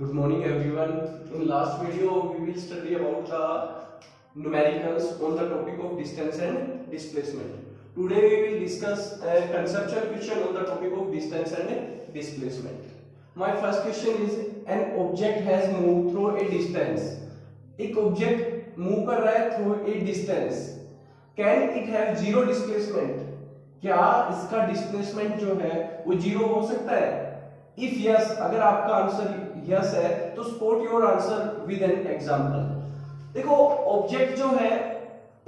Good morning everyone in last video we will study about the numericals on the topic of distance and displacement today we will discuss a conceptual question on the topic of distance and displacement my first question is an object has move through a distance एक object move कर रहा है through a distance can it have zero displacement क्या इसका displacement जो है वो zero हो सकता है? इफ़ यस yes, अगर आपका आंसर. यस है तो support your answer with an example देखो ऑब्जेक्ट जो है,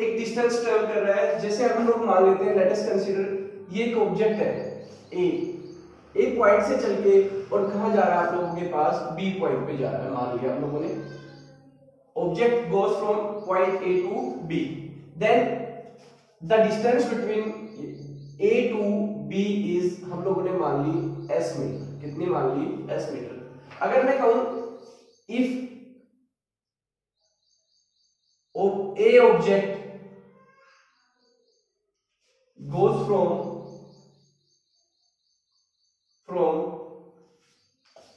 एक डिस्टेंस ट्रेवल कर रहा है, जैसे हम लोग मान लेते हैं लेट अस कंसीडर ये एक ऑब्जेक्ट है ए ए पॉइंट से चल के, और कहा जा रहा है आप लोगों के पास? बी पॉइंट पे जा रहा है, मान लिया हम लोगों ने। Object goes from point A to B then the distance between A to B is हम लोगों ने मान ली एस मीटर कितनी मान ली? एस मीटर अगर मैं कहूँ if a object goes from from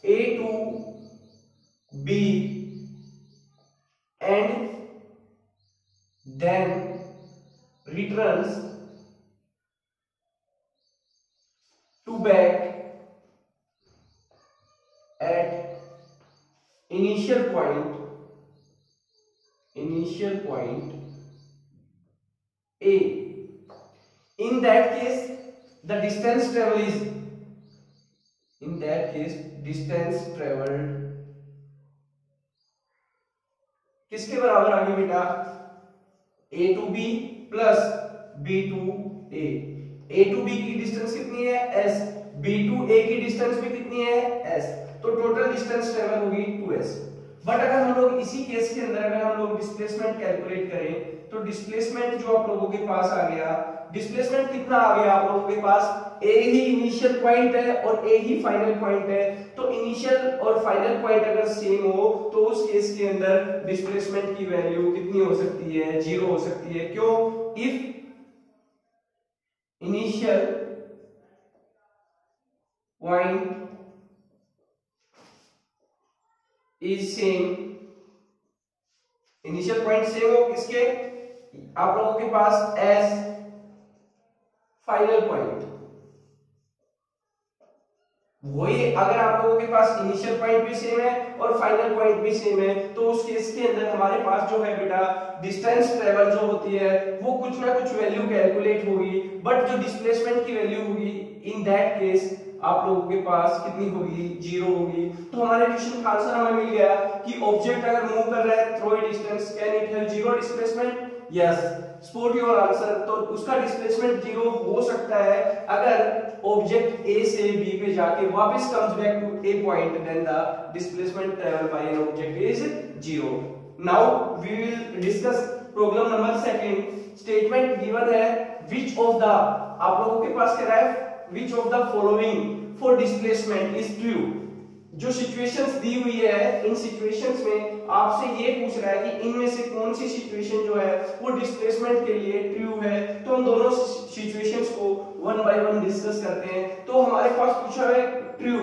A to B and then returns to back initial point initial point a in that case the distance travel is in that case distance traveled किसके बराबर आ गया बेटा a to b plus b to a a to b की distance कितनी है s b to a की distance भी कितनी है s तो टोटल डिस्टेंस ट्रेवल होगी 2s बट अगर हम लोग इसी केस के अंदर अगर हम लोग डिस्प्लेसमेंट कैलकुलेट करें तो डिस्प्लेसमेंट जो आप लोगों के पास आ गया डिस्प्लेसमेंट कितना आ गया आप लोगों के पास? ए ही इनिशियल पॉइंट है और ए ही फाइनल पॉइंट है। तो इनिशियल और फाइनल पॉइंट अगर सेम हो तो उस केस के अंदर डिस्प्लेसमेंट की वैल्यू कितनी हो सकती है? ज़ीरो हो सकती है। क्यों? If initial point is same initial point same हो किसके? आप लोगों के पास एस फाइनल पॉइंट वही अगर आप लोगों के पास इनिशियल पॉइंट भी सेम है और फाइनल पॉइंट भी सेम है तो उस केस के अंदर हमारे पास जो है बेटा डिस्टेंस ट्रेवल जो होती है, वो कुछ ना कुछ वैल्यू कैलकुलेट होगी बट जो डिस्प्लेसमेंट की वैल्यू होगी इन दैट केस आप लोगों के पास कितनी होगी? ज़ीरो होगी। तो हमारे क्वेश्चन का आंसर हमें मिल गया कि ऑब्जेक्ट अगर मूव कर रहा है through a distance can it have zero displacement yes support your answer तो उसका डिस्प्लेसमेंट ज़ीरो हो सकता है अगर ऑब्जेक्ट ए से बी पे जाके वापस comes back to A point then the displacement travel by an object is zero now we will discuss problem number second statement given है व्हिच ऑफ़ द आप लोगों के पास क्या है? Which of the following for displacement is true? जो situations दी हुई है, इन सिचुएशंस में आपसे ये पूछ रहा है कि इनमें से कौन सी सिचुएशन जो है, वो डिस्प्लेसमेंट के लिए ट्रू है? तो हम दोनों सिचुएशंस को वन बाय वन डिस्कस करते हैं। तो हमारे पास पूछा है ट्रू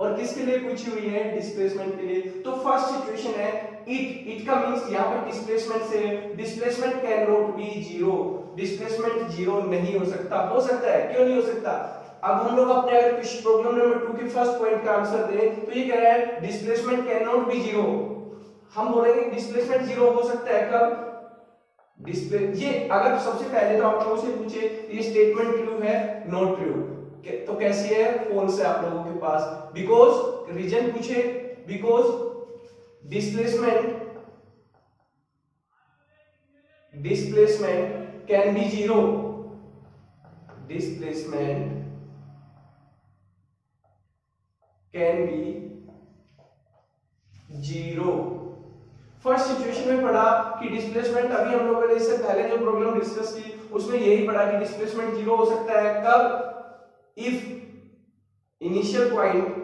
और किसके लिए पूछी हुई है? डिस्प्लेसमेंट के लिए। तो फ़र्स्ट सिचुएशन है इट इट का मींस यहाँ पे डिस्प्लेसमेंट से displacement can not be zero displacement zero नहीं हो सकता। हो सकता है? क्यों नहीं हो सकता? अब हम लोग अपने अगर प्रॉब्लम नंबर टू के फ़र्स्ट पॉइंट का आंसर दें तो ये कह रहा है displacement can not be zero हम बोलेंगे डिस्प्लेसमेंट ज़ीरो हो सकता है कब? डिस्प्ले ये अगर सबसे पहले तो आप लोगों से पूछे ये स्टेटमेंट ट्रू है नॉट ट्रू तो कैसी है? फ़ोन से आप लोगों के पास। बिकॉज़ रीजन पूछे। Because displacement displacement can be zero displacement can be zero first situation में पढ़ा कि डिस्प्लेसमेंट अभी हम लोगों ने इससे पहले जो प्रॉब्लम डिस्कस की, उसमें यही पढ़ा कि डिस्प्लेसमेंट ज़ीरो हो सकता है। कब? If initial point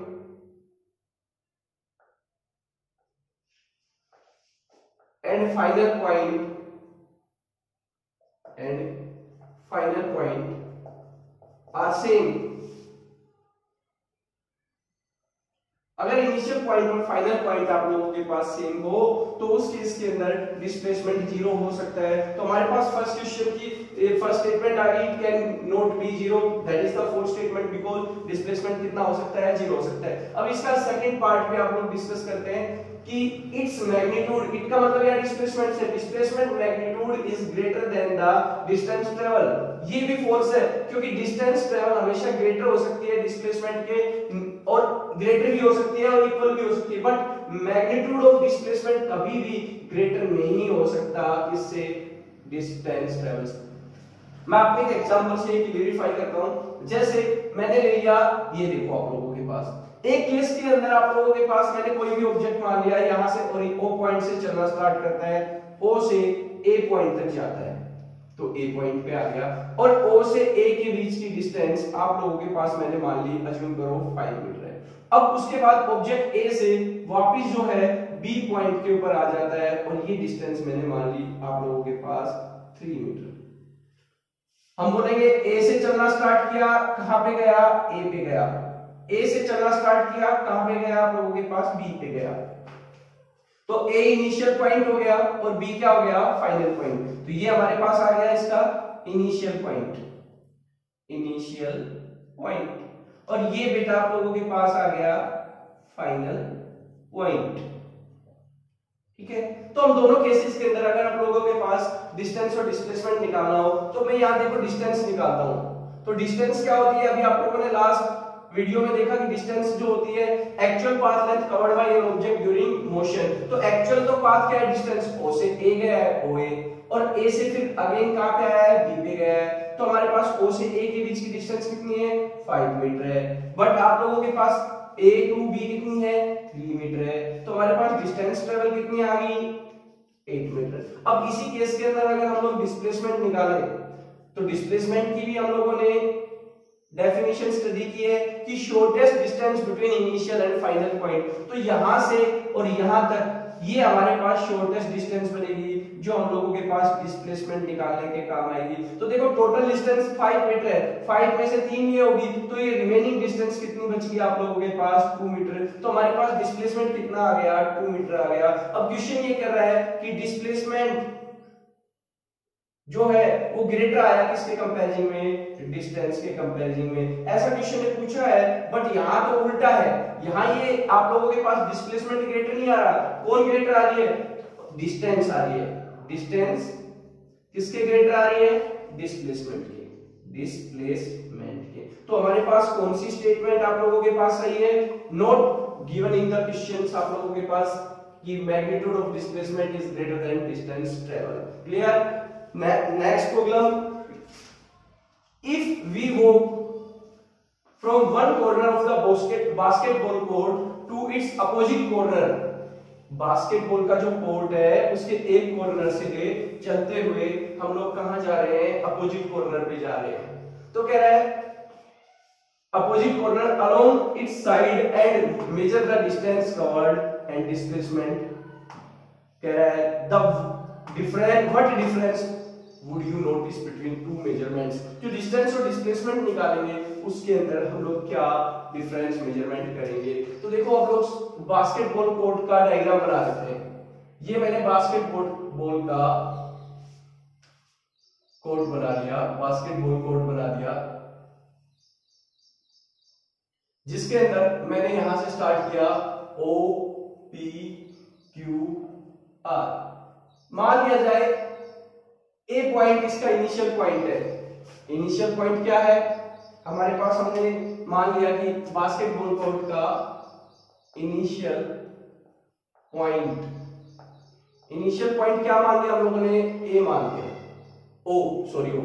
and final point and final point are same अगर इनिशियल पॉइंट और फाइनल पॉइंट आप लोगों के पास सेम हो तो उस केस के अंदर डिस्प्लेसमेंट ज़ीरो हो सकता है। तो हमारे पास फ़र्स्ट क्वेश्चन की फ़र्स्ट स्टेटमेंट आ गई can not be zero that is the fourth statement because displacement कितना हो सकता है? ज़ीरो हो सकता है। अब इसका सेकंड पार्ट पे आप लोग डिस्कस करते हैं कि इट्स मैग्नीट्यूड इट का मतलब यार डिस्प्लेसमेंट से displacement magnitude is greater than the distance travel ये भी फोर्स है, क्योंकि डिस्टेंस ट्रेवल हमेशा ग्रेटर हो सकती है डिस्प्लेसमेंट के, और ग्रेटर भी हो सकती है और इक्वल भी हो सकती है बट मैग्नीट्यूड ऑफ़ डिस्प्लेसमेंट कभी भी ग्रेटर नहीं हो सकता इससे डिस्टेंस ट्रेवल मैं आपको एक एग्जांपल से क्लियरिफाई करता हूँ। जैसे मैंने ले लिया, ये देखो आप लोगों के पास। एक केस के अंदर आप लोगों के पास मैंने कोई भी ऑब्जेक्ट मान लिया, यहाँ से और ओ पॉइंट से चलना स्टार्ट करता है। ओ से ए पॉइंट तक जाता है। तो ए पॉइंट पे आ गया। और ओ से ए के बीच की डिस्टेंस आप लोगों के पास मैंने मान ली अज्यूम करो 5 मीटर अब उसके बाद ऑब्जेक्ट ए से वापस जो है बी पॉइंट के ऊपर आ जाता है और ये डिस्टेंस मैंने मान ली आप लोगों के पास थ्री मीटर हम बोलेंगे ए से चलना स्टार्ट किया, कहाँ पे गया? ए पे गया. ए से चलना स्टार्ट किया, कहाँ पे गया आप लोगों के पास? बी पे गया. तो ए इनिशियल पॉइंट हो गया और बी क्या हो गया? फाइनल पॉइंट तो ये हमारे पास आ गया इसका इनिशियल पॉइंट इनिशियल पॉइंट और ये बेटा आप लोगों के पास आ गया फाइनल पॉइंट ठीक है? तो हम दोनों केसेस के अंदर अगर आप लोगों के पास डिस्टेंस और डिस्प्लेसमेंट निकालना हो तो मैं यहाँ देखो डिस्टेंस निकालता हूँ। तो डिस्टेंस क्या होती है? अभी आप लोगों ने लास्ट वीडियो में देखा कि डिस्टेंस जो होती है actual path length covered by an object during motion तो एक्चुअल तो पाथ क्या है? डिस्टेंस ओ से ए गया है ओ ए और ए से फिर अगेन कहाँ पे आया है? बी पे गया है. तो हमारे पास ओ से ए के बीच की डिस्टेंस कितनी है? 5 मीटर है. बट आप लोगों के पास ए टू बी कितनी है? 3 मीटर है. तो हमारे पास डिस्टेंस ट्रेवल कितनी आ गई? 8 मीटर अब इसी केस के अंदर अगर हम लोग डिस्प्लेसमेंट निकालें तो डिस्प्लेसमेंट की भी हम लोगों ने डेफिनेशन स्टडी की है कि shortest distance between initial and final point तो यहाँ से और यहाँ तक, ये हमारे पास शॉर्टेस्ट डिस्टेंस बनेगी, जो हम लोगों के पास डिस्प्लेसमेंट निकालने के काम आएगी। तो देखो टोटल डिस्टेंस 5 मीटर है। 5 में से 3 ये होगी तो ये रिमेनिंग डिस्टेंस कितनी बच आप लोगों के पास? 2 मीटर तो हमारे पास डिस्प्लेसमेंट कितना आ गया? 2 मीटर आ गया। अब क्वेश्चन ये कर रहा है कि डिस्प्लेसमेंट जो है, वो ग्रेटर आया किसके कंपैरिजन में? डिस्टेंस के कंपैरिजन में। ऐसा क्वेश्चन ने पूछा है बट यहाँ तो उल्टा है। यहाँ ये आप लोगों के पास डिस्प्लेसमेंट ग्रेटर नहीं आ रहा। कौन ग्रेटर आ रही है? डिस्टेंस आ रही है। डिस्टेंस किसके ग्रेटर आ रही है? डिस्प्लेसमेंट के। डिस्प्लेसमेंट के। तो हमारे पास कौन सी स्टेटमेंट आप लोगों के पास सही है? Not given in the questions आप लोगों के पास कि magnitude of displacement is greater than distance travel clear next problem. If we walk from one corner of the basket, basketball court to its opposite corner basketball का जो court है, उसके एक कॉर्नर से चलते हुए हम लोग कहाँ जा रहे हैं? अपोजिट कॉर्नर पे जा रहे हैं। तो कह रहा है opposite corner along its side and measure the distance covered and displacement कह रहा है the different what difference would you notice between two measurements? जो डिस्टेंस और डिस्प्लेसमेंट निकालेंगे, उसके अंदर हम लोग क्या डिफरेंस मेज़रमेंट करेंगे? तो देखो, आप लोग बास्केटबॉल कोर्ट का डायग्राम बना लेते हैं। ये मैंने बास्केटबॉल बॉल का कोर्ट बना लिया बास्केटबॉल कोर्ट बना दिया। जिसके अंदर मैंने यहाँ से स्टार्ट किया ओ पी क्यू आर मान लिया जाए ए पॉइंट इसका इनिशियल पॉइंट है। इनिशियल पॉइंट क्या है? हमारे पास हमने मान लिया कि बास्केटबॉल कोर्ट का इनिशियल पॉइंट इनिशियल पॉइंट क्या मान लिया हम लोगों ने? ए मान लिया। ओ सॉरी ओ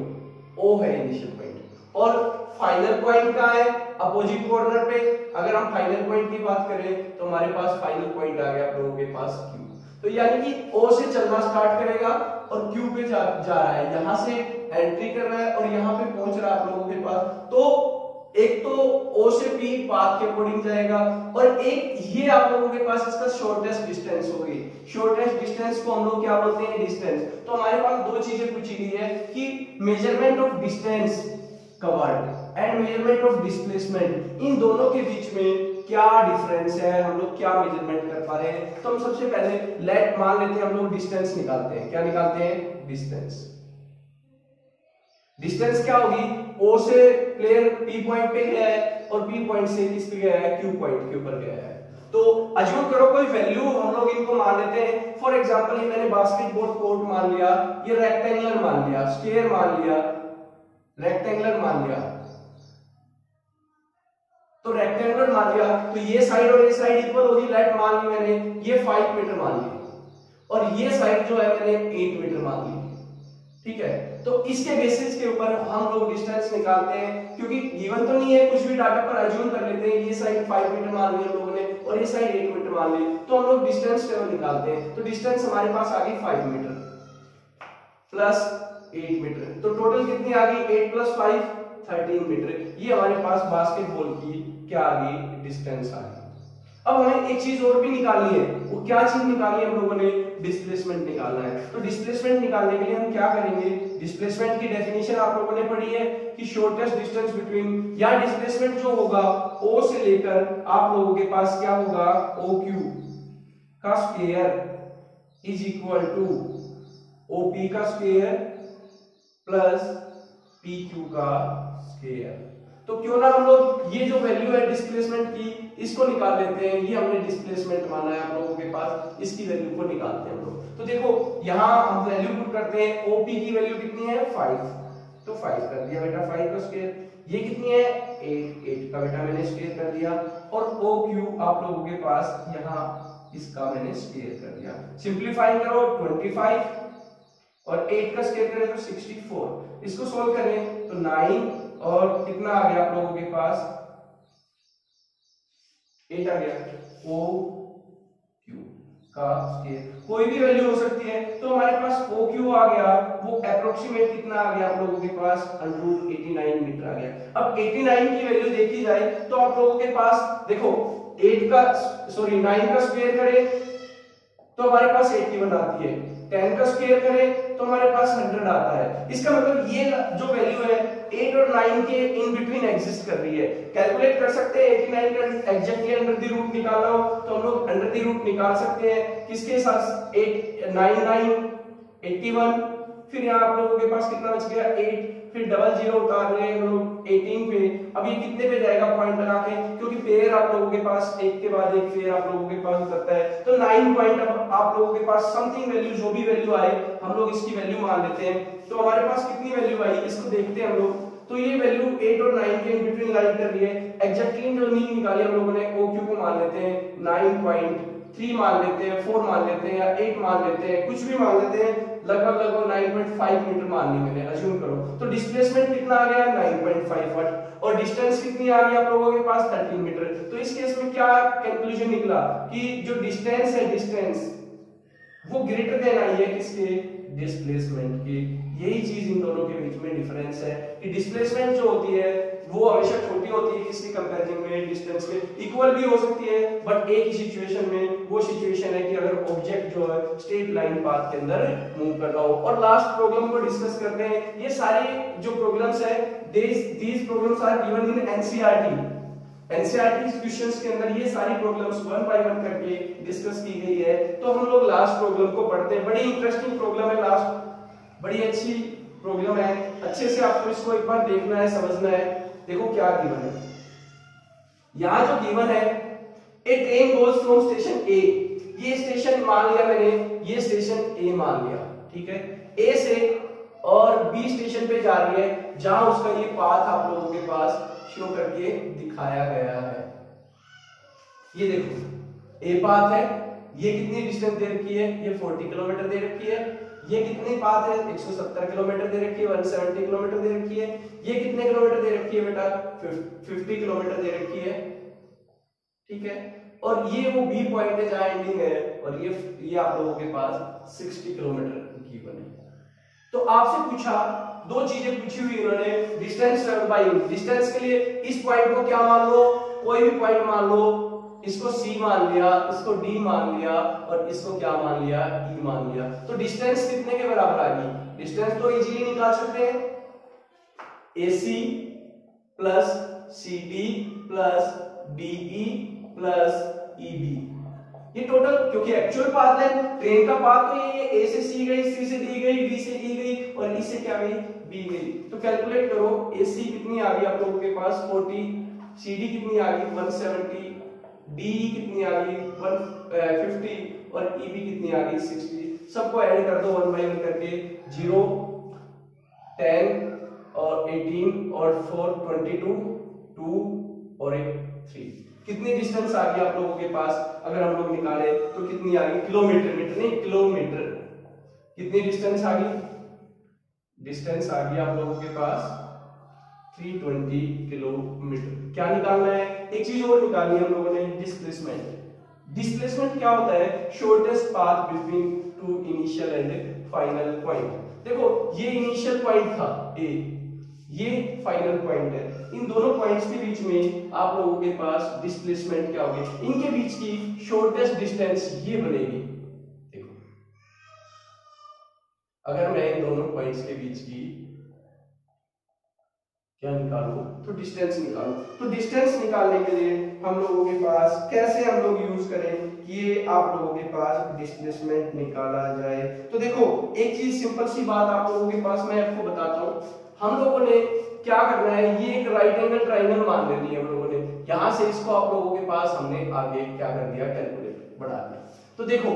ओ है इनिशियल पॉइंट और फाइनल पॉइंट कहाँ है? अपोजिट कॉर्नर पे। अगर हम फाइनल पॉइंट की बात करें तो हमारे पास फाइनल पॉइंट आ गया आप लोगों के पास क्यू तो यानी कि ओ से चलना स्टार्ट करेगा और क्यू पे जा, जा रहा है। यहाँ से एंट्री कर रहा है और यहाँ पे पहुँच रहा है आप लोगों के पास। तो एक तो ओ से पी पाथ के अकॉर्डिंग जाएगा और एक ये आप लोगों के पास इसका शॉर्टेस्ट डिस्टेंस होगी शॉर्टेस्ट डिस्टेंस को हम लोग क्या बोलते हैं? डिस्टेंस तो हमारे पास दो चीज़ें पूछी गई है कि measurement of distance covered and measurement of displacement इन दोनों के बीच में क्या डिफरेंस है? हम लोग क्या मेज़रमेंट कर पा रहे हैं? तो हम सबसे पहले लेट मान लेते हैं, हम लोग डिस्टेंस निकालते हैं। क्या निकालते हैं? डिस्टेंस डिस्टेंस क्या होगी? ओ से प्लेयर पी पॉइंट पे गया है और पी पॉइंट से किस पे गया है? क्यू पॉइंट के ऊपर गया है। तो अज्यूम करो, कोई वैल्यू हम लोग इनको मान लेते हैं। फॉर एग्जांपल ये मैंने बास्केटबॉल कोर्ट मान लिया, ये रेक्टेंगुलर मान लिया स्क्वायर मान लिया रेक्टेंगुलर मान लिया। तो रेक्टेंगुलर मान लिया। तो ये साइड और ये साइड इक्वल होगी लेट मान ली मैंने, ये 5 मीटर मान ली। और ये साइड जो है मैंने 8 मीटर मान ली। ठीक है? तो इसके बेसिस के ऊपर हम लोग डिस्टेंस निकालते हैं, क्योंकि गिवन तो नहीं है, कुछ भी डाटा पर अज्यूम कर लेते हैं, ये साइड 5 मीटर मान लिया लोगों ने, और ये साइड 8 मीटर मान ली। तो हम लोग डिस्टेंस टेबल निकालते हैं। तो डिस्टेंस हमारे पास आ गई 5 मीटर प्लस 8 मीटर तो टोटल कितनी आ गई? 8 प्लस 5 13 मीटर ये हमारे पास बास्केटबॉल की क्या आ गई डिस्टेंस आ गई अब हमें एक चीज़ और भी निकालनी है, वो क्या चीज़ निकालनी है हम लोगों ने? डिस्प्लेसमेंट निकालना है। तो डिस्प्लेसमेंट निकालने के लिए हम क्या करेंगे? डिस्प्लेसमेंट की डेफिनेशन आप लोगों ने पढ़ी है कि शॉर्टेस्ट डिस्टेंस बिटवीन या डिस्प्लेसमेंट जो होगा ओ से लेकर आप लोगों के पास क्या होगा? ओ क्यू का square is equal to OP का स्क्वायर प्लस पी क्यू का स्क्वायर तो क्यों ना हम लोग ये जो वैल्यू है डिस्प्लेसमेंट की, इसको निकाल लेते हैं, ये हमने डिस्प्लेसमेंट माना है आप लोगों के पास, इसकी वैल्यू को निकालते हैं हम लोग। तो देखो, यहाँ हम वैल्यू पुट करते हैं ओपी की वैल्यू कितनी है? 5 तो 5 कर दिया बेटा 5 का स्क्वायर ये कितनी है? 8 8 का बेटा मैंने स्क्वायर कर दिया। और ओ आप लोगों के पास यहाँ, इसका मैंने स्क्वायर कर दिया। सिंपलीफाई करो 25 और 8 का स्क्वायर करें तो 64 इसको सॉल्व करें तो 9 और कितना आ गया आप लोगों के पास? एट आ गया। ओ क्यू का स्केल कोई भी वैल्यू हो सकती है। तो हमारे पास ओ क्यू आ गया। वो अप्रोक्सीमेट कितना आ गया आप लोगों के पास? अंडरूट 89 मीटर आ गया। अब 89 की वैल्यू देखी जाए तो आप लोगों के पास, देखो 8 का सॉरी 9 का स्क्वायर करें तो हमारे पास 81 आती है। 10 का स्क्वायर करें तो हमारे पास 100 आता है। इसका मतलब ये जो वैल्यू है 8 और 9 के इन बिटवीन एग्जिस्ट कर रही है। कैलकुलेट कर सकते हैं 89 का एग्जैक्टली अंडर द रूट निकालना तो हम लोग अंडर दी रूट निकाल सकते हैं। किसके साथ? 8 9 9 81 फिर यहाँ आप लोगों के पास कितना बच गया? 8 फिर डबल ज़ीरो उतार रहे हैं हम लोग 18 पे। अब ये कितने पे जाएगा पॉइंट लगा के? क्योंकि पेयर आप लोगों के पास एक के बाद एक पेयर आप लोगों के पास उतरता है। तो 9 पॉइंट अब आप लोगों के पास समथिंग वैल्यू जो भी वैल्यू आए, हम लोग इसकी वैल्यू मान लेते हैं। तो हमारे पास कितनी वैल्यू आई? इसको देखते हैं हम लोग। तो ये वैल्यू 8 और 9 के बिटवीन लाइन कर रही है। एग्जैक्टली जो नहीं निकाली हम लोगों ने OQ को मान लेते हैं। 9.3 मान लेते हैं 4 मान लेते हैं या 8 मान लेते हैं, कुछ भी मान लेते हैं। लगभग लगभग 9.5 मीटर मान ली मैंने अज्यूम करो। तो डिस्प्लेसमेंट कितना आ गया? 9.5 फट और डिस्टेंस कितनी आ गई आप लोगों के पास? 13 मीटर। तो इस केस में क्या कंक्लूजन निकला कि जो डिस्टेंस है डिस्टेंस वो ग्रेटर देन आई है किसके? डिस्प्लेसमेंट की। यही चीज़ इन दोनों के बीच में डिफरेंस है कि डिस्प्लेसमेंट जो होती है वो हमेशा छोटी होती है किसके कंपैरिजन में डिस्टेंस के इक्वल भी हो सकती है बट एक ही सिचुएशन में, वो सिचुएशन है कि अगर ऑब्जेक्ट जो है स्ट्रेट लाइन पाथ के अंदर मूव कर रहा हो। और लास्ट प्रॉब्लम को डिस्कस करते हैं, ये सारे जो प्रॉब्लम्स है these problems are given in NCERT NCERT questions के अंदर ये सारी प्रॉब्लम्स वन बाय वन करके डिस्कस की गई है। तो हम लोग लास्ट प्रॉब्लम को पढ़ते हैं। बड़ी इंटरेस्टिंग प्रॉब्लम है लास्ट बड़ी अच्छी प्रॉब्लम है। अच्छे से आपको इसको एक बार देखना है, समझना है। देखो क्या गिवन है। यहाँ जो गिवन है, a train goes from station A ये स्टेशन मान लिया मैंने, ये स्टेशन ए मान लिया, ठीक है? ए से और बी स्टेशन पे जा रही है, जहाँ उसका ये पाथ आप लोगों के पास शो करके दिखाया गया है। ये देखो ए पाथ है, ये कितनी डिस्टेंस दे रखी है? ये 40 किलोमीटर दे रखी है ये कितनी पाथ है? 170 किलोमीटर दे रखी है 170 किलोमीटर दे रखी है। ये कितने किलोमीटर दे रखी है बेटा? 50 किलोमीटर दे रखी है। ठीक है? और ये वो बी पॉइंट है जहाँ एंडिंग है, और ये ये आप लोगों के पास 60 किलोमीटर की बने तो आपसे पूछा, दो चीज़ें पूछी हुई उन्होंने डिस्टेंस बाई डिस्टेंस के लिए इस पॉइंट को क्या मान लो? कोई भी पॉइंट मान लो इसको C मान लिया, इसको D मान लिया और इसको क्या मान लिया? E मान लिया। तो डिस्टेंस कितने के बराबर आ गई? डिस्टेंस तो इजीली निकाल सकते हैं। AC plus CD plus DE plus EB ये टोटल क्योंकि एक्चुअल पाथ लेंथ ट्रेन का पाथ तो ये ए से सी गई सी से डी गई डी से ई गई और ई से क्या गई? बी गई। तो कैलकुलेट करो ए सी कितनी आ गई आप लोगों के पास? 40 सी डी कितनी आ गई? 170 डी कितनी आ गई? 150 और ई बी कितनी आ गई? 60 सबको ऐड कर दो वन बाई वन करके. ज़ीरो टेन और एटीन और फोर ट्वेंटी टू टू और एक थ्री कितनी डिस्टेंस आ गई आप लोगों के पास? अगर हम लोग निकाले तो कितनी आ गई? किलोमीटर, मीटर नहीं, किलोमीटर. कितनी डिस्टेंस आ गई? डिस्टेंस आ गई आप लोगों के पास 320 किलोमीटर. क्या निकालना है? एक चीज़ और निकालनी है हम लोगों ने डिस्प्लेसमेंट डिस्प्लेसमेंट क्या होता है? Shortest path between two initial and final point देखो, ये इनिशियल पॉइंट था ए ये फाइनल पॉइंट है. इन दोनों पॉइंट्स के बीच में आप लोगों के पास डिस्प्लेसमेंट क्या होगी? इनके बीच की शॉर्टेस्ट डिस्टेंस ये बनेगी. देखो। अगर मैं इन दोनों पॉइंट्स के बीच की क्या निकालू? तो डिस्टेंस निकालू। तो डिस्टेंस निकालने के लिए हम लोगों के पास कैसे हम लोग यूज़ करें कि ये आप लोगों के पास डिस्प्लेसमेंट निकाला जाए? तो देखो, एक चीज़ सिंपल सी बात आप लोगों के पास मैं आपको बताता हूँ। हम लोगों ने क्या करना है, ये एक राइट एंगल ट्राइंगल मान लेनी है हम लोगों ने। यहाँ से इसको आप लोगों के पास हमने आगे क्या कर दिया कैलकुलेट बढ़ा दिया। तो देखो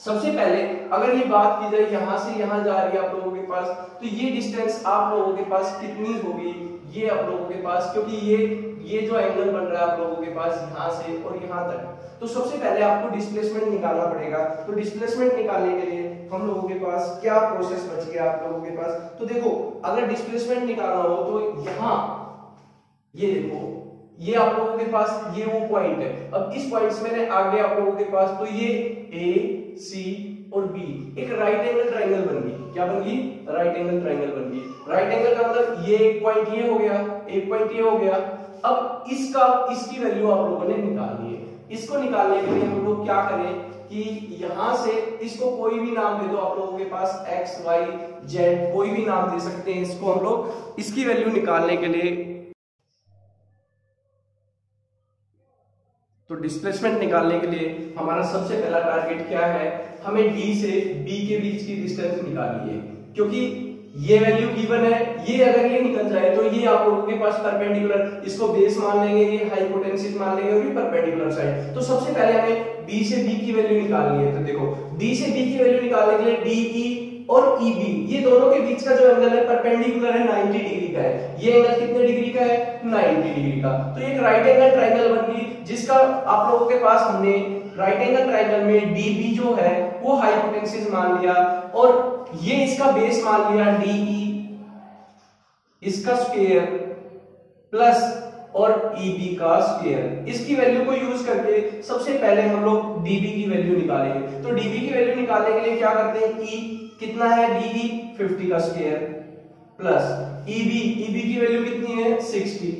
सबसे पहले अगर ये बात की जाए यहाँ से यहाँ जा रही है आप लोगों के पास तो ये डिस्टेंस आप लोगों के पास कितनी होगी? ये आप लोगों के पास, क्योंकि ये ये जो एंगल बन रहा है आप लोगों के पास यहाँ से और यहाँ तक। तो सबसे पहले आपको डिस्प्लेसमेंट निकालना पड़ेगा। तो डिस्प्लेसमेंट निकालने के लिए हम लोगों के पास क्या प्रोसेस बच गया आप लोगों के पास? तो देखो, अगर डिस्प्लेसमेंट निकालना हो तो यहाँ, ये देखो, ये आप लोगों के पास ये वो पॉइंट है। अब इस पॉइंट से मैंने आगे आप लोगों के पास तो ये ए सी और बी। एक राइट एंगल ट्राइंगल बन गई। क्या बन गई? राइट एंगल ट्राइंगल बन गई। राइट एंगल का मतलब ये एक पॉइंट ये हो गया, एक पॉइंट ये हो गया। अब इसका, इसकी वैल्यू आप लोगों ने निकालनी है। इसको निकालने के लिए हम लोग क्या करें कि यहाँ से इसको कोई भी नाम दे दो आप लोगों के पास एक्स वाई जेड कोई भी नाम दे सकते हैं इसको हम लोग। इसकी वैल्यू निकालने के लिए तो डिस्प्लेसमेंट निकालने के लिए हमारा सबसे पहला टारगेट क्या है? हमें डी से बी के बीच की डिस्टेंस निकालनी है। क्योंकि ये वैल्यू गिवन है, ये अगर ये निकल जाए तो ये आप लोगों के पास परपेंडिकुलर इसको बेस मान लेंगे, ये हाइपोटेंसिस मान लेंगे, और ये परपेंडिकुलर साइड तो सबसे पहले हमें बी से बी की वैल्यू निकालनी है। तो देखो डी से बी की वैल्यू निकालने के लिए डीई e और ईबी e ये दोनों के बीच का जो एंगल है परपेंडिकुलर है 90 डिग्री का है. ये एंगल कितने डिग्री का है? 90 डिग्री का. तो एक राइट एंगल ट्रायंगल बन गई जिसका आप लोगों के पास हमने राइट एंगल ट्रायंगल में डीबी जो है वो हाइपोटेंसिस मान लिया. और ये इसका बेस मान लिया डीई e, इसका स्क्वायर प्लस और ईबी e का स्क्वायर इसकी वैल्यू को यूज़ करके सबसे पहले हम लोग डीबी की वैल्यू निकालेंगे. तो डीबी की वैल्यू निकालने के लिए क्या करते हैं? E कितना है? डी फिफ्टी का स्क्वायर प्लस ईबी ईबी की वैल्यू कितनी है? 60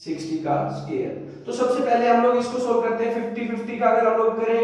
60 का स्क्वायर तो सबसे पहले हम लोग इसको सोल्व करते हैं। 50 50 का अगर हम लोग करें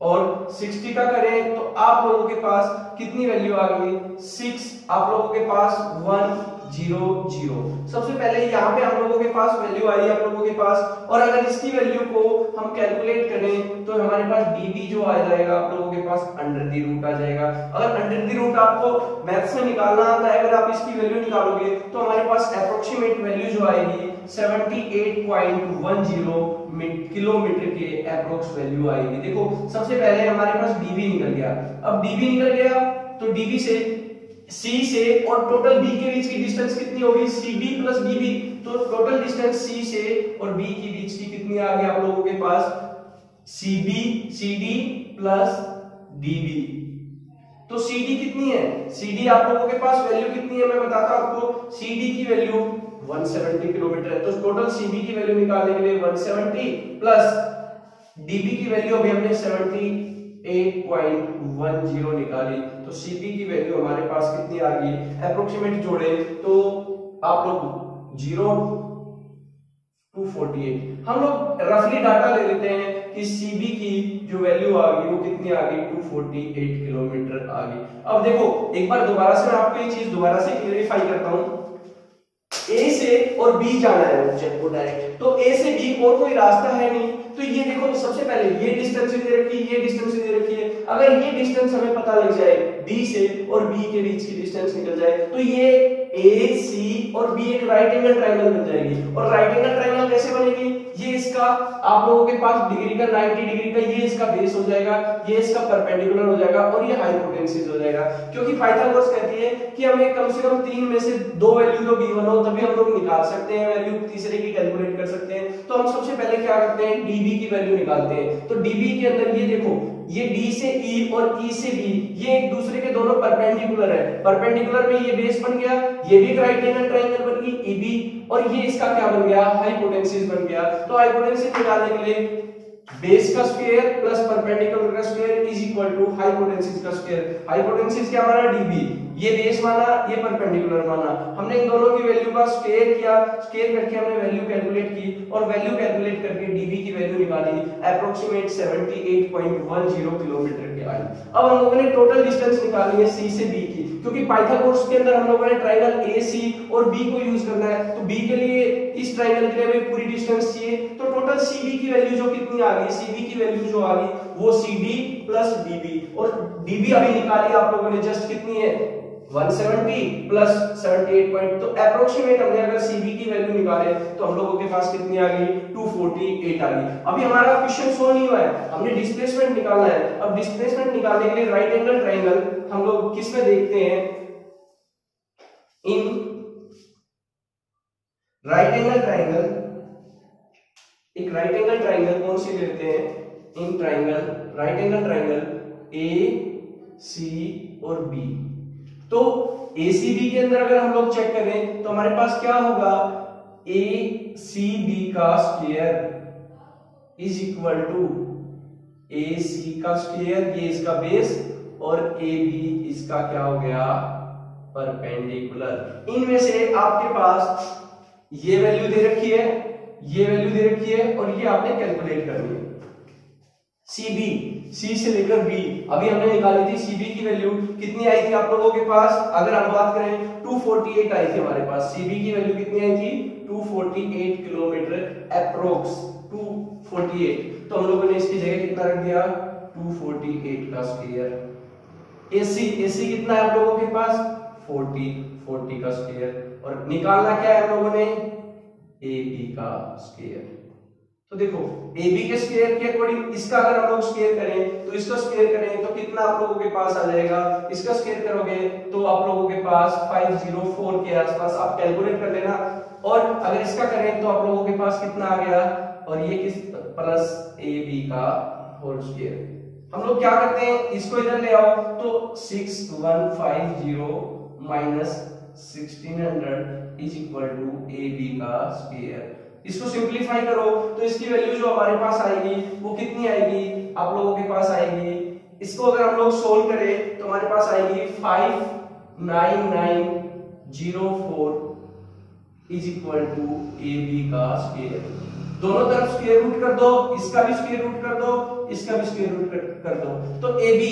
और 60 का करें तो आप लोगों के पास कितनी वैल्यू आ गई? सिक्स आप लोगों के पास 1 ज़ीरो ज़ीरो। सबसे पहले यहाँ पे हम लोगों के पास वैल्यू आई आप लोगों के पास, और अगर इसकी वैल्यू को हम कैलकुलेट करें तो हमारे पास डीबी जो आ जाएगा, आप लोगों के पास अंडर दी रूट आ जाएगा। अगर अंडर दी रूट आपको मैथ्स में निकालना आता है, अगर आप इसकी वैल्यू निकालोगे तो हमारे पास अप्रोक्सीमेट वैल्यू जो आएगी 78.10 किलोमीटर के अप्रोक्स वैल्यू आएगी। देखो, सबसे पहले हमारे पास डीबी निकल गया। अब डीबी निकल गया तो डीबी से सी से और टोटल बी के बीच की डिस्टेंस कितनी होगी? C B plus D B तो टोटल डिस्टेंस सी से और बी के बीच की कितनी आ गई आप लोगों के पास? C B C D plus D B तो सी डी कितनी है? सी डी आप लोगों के पास वैल्यू कितनी है? मैं बताता हूँ आपको। सी डी की वैल्यू 170 किलोमीटर है। तो टोटल सी बी की वैल्यू निकालने के लिए 170 प्लस डीबी की वैल्यू अभी हमने 70 8.10 निकाली। तो सीपी की वैल्यू हमारे पास कितनी आ गई? अप्रोक्सीमेट जोड़े। तो आप लोग ज़ीरो टू फोर्टी एट हम लोग रफली डाटा ले लेते हैं कि सीबी की जो वैल्यू आ गई, वो कितनी आ गई? 248 किलोमीटर आ गई। अब देखो, एक बार दोबारा से मैं आपको ये चीज़ दोबारा से क्लियरिफाई करता हूँ। ए से और बी जाना है ऑब्जेक्ट को डायरेक्ट तो ए से बी और कोई रास्ता है नहीं। तो ये देखो, सबसे पहले ये डिस्टेंस दे रखी है ये डिस्टेंस दे रखी है। अगर ये डिस्टेंस हमें पता लग जाए डी से और बी के बीच की डिस्टेंस निकल जाए तो ये ए सी और बी एक राइट एंगल ट्रायंगल बन जाएगी। और राइट एंगल ट्रायंगल कैसे बनेगी? ये इसका, आप लोगों के पास डिग्री का 90 डिग्री का ये इसका बेस हो जाएगा, ये इसका परपेंडिकुलर हो जाएगा और ये हाइपोटेंसिस हो जाएगा। क्योंकि पाइथागोरस कहती है कि हमें कम से कम तीन में से दो वैल्यू तो गिवन हो, तभी हम लोग निकाल सकते हैं वैल्यू तीसरे की कैलकुलेट कर सकते हैं। तो हम सबसे पहले क्या करते हैं? डीबी की वैल्यू निकालते हैं। तो डीबी के अंदर ये देखो ये D से E और E से B, ये एक दूसरे के दोनों परपेंडिकुलर है। परपेंडिकुलर में ये बेस बन गया, ये भी राइट एंगल ट्रायंगल बन गई EB और ये इसका क्या बन गया? हाइपोटेंसिस बन गया। तो हाइपोटेंसिस निकालने के लिए बेस का स्क्वायर प्लस परपेंडिकुलर का square is equal to hypotenuse का स्क्वायर हाइपोटेंसिस क्या हमारा डीबी ये बेस माना ये परपेंडिकुलर माना हमने इन दोनों की वैल्यू का स्क्वायर किया स्क्वायर करके हमने वैल्यू कैलकुलेट की और वैल्यू कैलकुलेट करके डीबी की वैल्यू निकाली अप्रोक्सीमेट 78.10 किलोमीटर की आई अब हम लोगों ने टोटल डिस्टेंस निकाली है सी से बी की, क्योंकि पाइथागोरस के अंदर हम लोगों ने ट्रायंगल ए सी और बी को यूज़ करना है। तो बी के लिए इस ट्रायंगल के लिए हमें पूरी डिस्टेंस चाहिए। तो टोटल सी बी की वैल्यू जो कितनी आ गई? सी बी की वैल्यू जो आ गई, वो C D plus D B और डी बी अभी निकाली आप लोगों ने जस्ट कितनी है? 170 प्लस 78 पॉइंट तो अप्रोक्सीमेट हमने अगर सीबी की वैल्यू निकाले तो हम लोगों के पास कितनी आ गई? 248 आ गई। अभी हमारा क्वेश्चन सो नहीं हुआ है। हमने डिस्प्लेसमेंट निकालना है। अब डिस्प्लेसमेंट निकालने के लिए राइट एंगल ट्राइंगल हम लोग किसमें देखते हैं? इन राइट एंगल ट्राइंगल एक राइट एंगल ट्रायंगल कौन सी लेते हैं? In triangle right angle triangle A C और बी तो एसीबी के अंदर अगर हम लोग चेक करें तो हमारे पास क्या होगा? ए सी बी का square is equal to A C का स्क्वायर ये इसका बेस और ए बी इसका क्या हो गया? परपेंडिकुलर इनमें से आपके पास ये वैल्यू दे रखी है, ये वैल्यू दे रखी है, और ये आपने कैलकुलेट करनी है। सी बी सी से लेकर बी अभी हमने निकाली थी सी बी की वैल्यू कितनी आई थी आप लोगों के पास? अगर हम बात करें 248 आई थी हमारे पास। सी बी की वैल्यू कितनी आई थी? 248 किलोमीटर अप्रोक्स 248 तो हम लोगों ने इसकी जगह कितना रख दिया? 248 का स्क्वायर एसी एसी कितना है आप लोगों के पास? 40 40 का स्क्वायर और निकालना क्या है हम लोगों ने? ए का स्क्वायर तो देखो ए के स्क्वायर के अकॉर्डिंग इसका अगर हम लोग स्क्वायर करें तो इसका स्क्वायर करें तो कितना आप लोगों के पास आ जाएगा? इसका स्क्वायर करोगे तो आप लोगों के पास 504 के आसपास आप कैलकुलेट कर लेना और अगर इसका करें तो आप लोगों के पास कितना आ गया? और ये किस प्लस ए बी का होल स्क्वायर हम लोग क्या करते हैं? इसको इधर ले आओ तो 6150 minus 1600 is equal to A B का स्क्वायर इसको सिंप्लीफाई करो तो इसकी वैल्यू जो हमारे पास आएगी, वो कितनी आएगी? आप लोगों के पास आएगी। इसको अगर हम लोग सोल्व करें तो हमारे पास आएगी five nine nine zero four is equal to A B का स्क्वायर दोनों तरफ़ स्क्वायर रूट कर दो, इसका भी स्क्वायर रूट कर दो, इसका भी स्क्वायर रूट कर दो। तो ए बी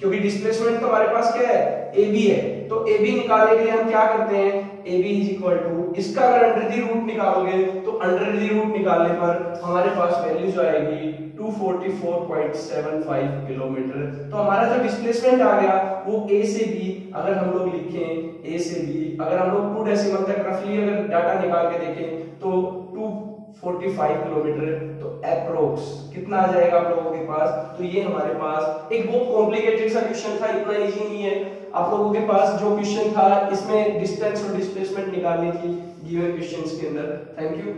क्योंकि डिस्प्लेसमेंट तो हमारे पास क्या है? ए बी है। तो ए बी निकालने के लिए हम क्या करते हैं? बी इज़ इक्वल टू इसका अगर अंडर दी रूट निकालोगे तो अंडर दी रूट निकालने पर हमारे पास वैल्यू जो आएगी 244.75 किलोमीटर तो हमारा जो डिस्प्लेसमेंट आ गया, वो ए से बी अगर हम लोग लिखें ए से बी अगर हम लोग टू डेसिमल तक रफली अगर डाटा निकाल के देखें तो 245 किलोमीटर तो अप्रोक्स कितना आ जाएगा आप लोगों के पास? तो ये हमारे पास एक बहुत कॉम्प्लिकेटेड सा क्वेश्चन था, इतना इजी नहीं है। आप लोगों के पास जो क्वेश्चन था, इसमें डिस्टेंस और डिस्प्लेसमेंट निकालनी थी गिवन क्वेश्चंस के अंदर। Thank you